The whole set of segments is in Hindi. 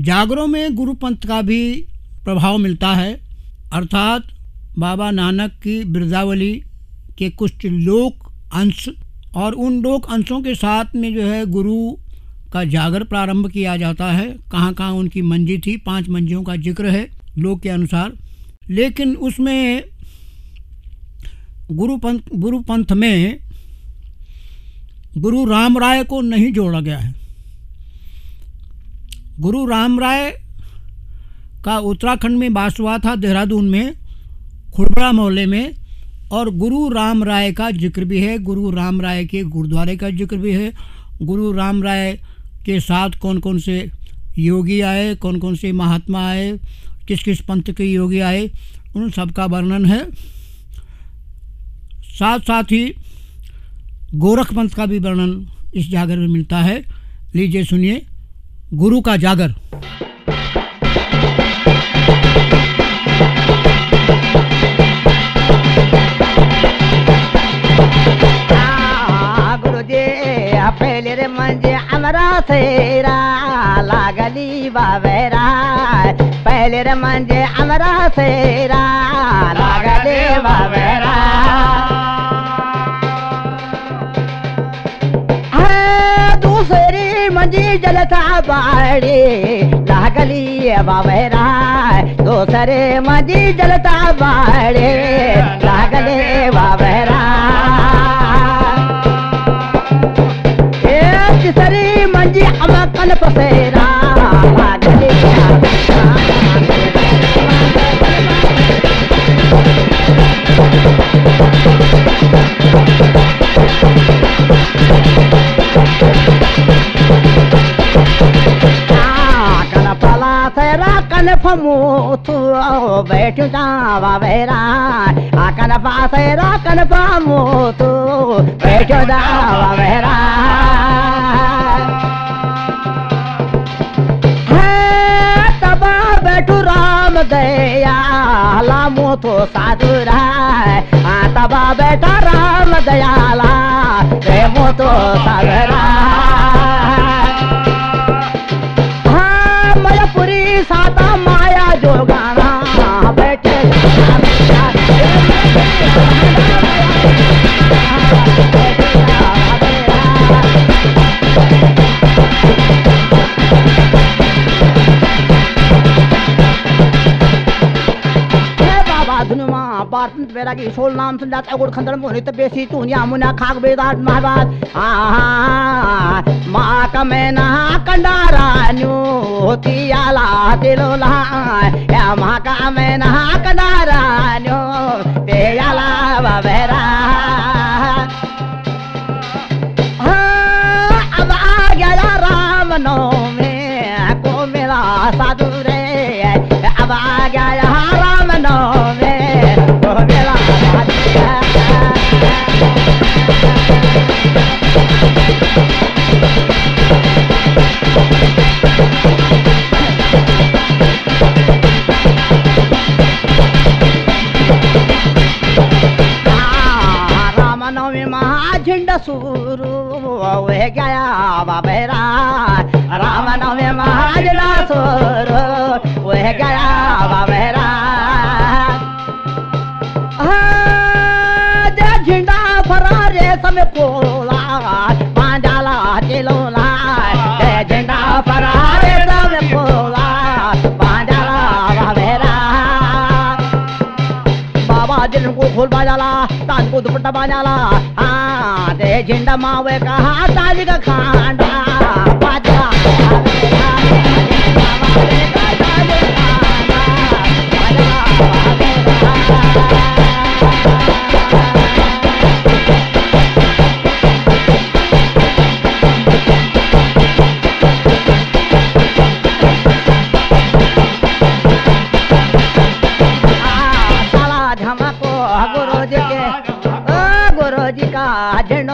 जागरों में गुरु पंथ का भी प्रभाव मिलता है। अर्थात बाबा नानक की बिरदावली के कुछ लोक अंश और उन लोक अंशों के साथ में जो है गुरु का जागर प्रारंभ किया जाता है। कहाँ कहाँ उनकी मंजी थी, पाँच मंजियों का ज़िक्र है लोक के अनुसार। लेकिन उसमें गुरु पंथ गुरु पंथ में गुरु राम राय को नहीं जोड़ा गया है। गुरु राम राय का उत्तराखंड में वास हुआ था, देहरादून में, खुड़बड़ा मोहल्ले में, और गुरु राम राय का ज़िक्र भी है। गुरु राम राय के गुरुद्वारे का ज़िक्र भी है। गुरु राम राय के साथ कौन कौन से योगी आए कौन कौन से महात्मा आए किस किस पंथ के योगी आए, उन सब का वर्णन है। साथ साथ ही गोरख पंथ का भी वर्णन इस जागर में मिलता है। लीजिए सुनिए। गुरु का जागर। पहले रे मंजे अमरा सेरा लागली बाबेरा पहले रे मंजे अमरा सेरा मंजी जलता बाड़ी लागली बाबेरा दूसरे मजी जलता बाड़ी। कन फमू बैठ जावा बेरा आकन पासेरा कन फमू तू बैठ जावा बेरा तबा बैठू राम दया, लामो तो साधुरा। तबा बैठा राम दयाला प्रेमो तो साधुरा। पार्टन की सोल नाम सुन जाता गुड़ खंदर तो बेसी तू या मुना खाग बेदात महाबाद माँ का मैं ना कंडारा न्यू होती आला तिलोला माँ का मैं ना कंडारा महाझंड सुरू वे गया बाबेरा रामनवमी महाजना सुरू वह गया बाबेरा झिंडा फरारे समय कोला मांडाला चिलोला। फूल बाजाला ताज को दुपट्टा बाजाला हाँ ते झिंडा मावे का ताज का खांडा. गुरु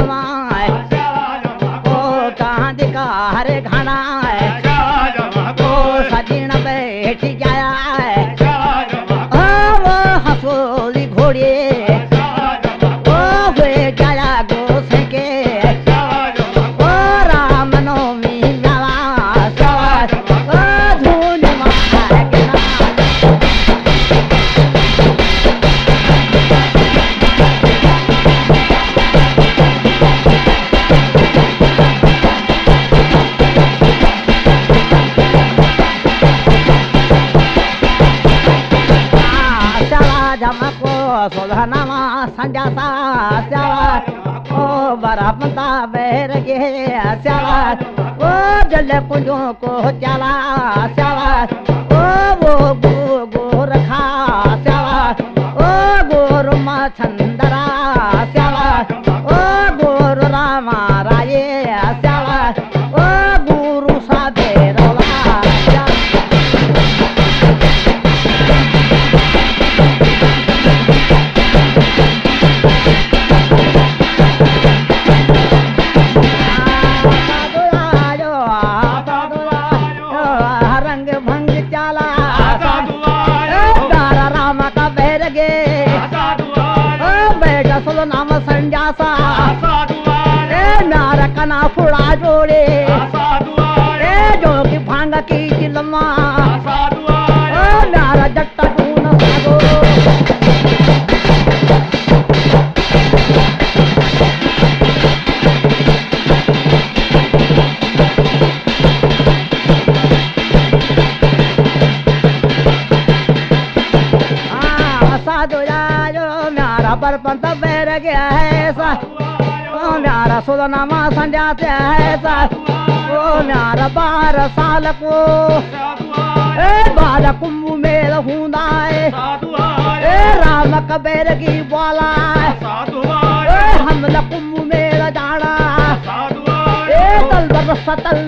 को सोधनामा संजाता स्याला ओ बरा पंता गे स्याला ओ जल कुंजों को चला स्याला म्यारा परपंत बैर गया है सा ओ म्यारा सुलनामा संजाते है सा ओ म्यारा बारह साल को। ए, बारह कुंभ मेल हुंदा है ए। राम कबीर की बोला है। ए, हम कुंभ मेल जाना। ए तल बरस तल